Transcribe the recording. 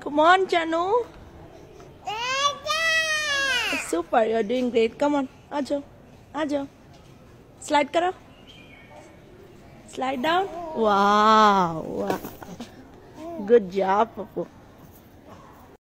Come on, Chanu. Super, you're doing great. Come on, Ajo. Ajo. Slide Karo. Slide down. Wow, wow. Good job, Papu.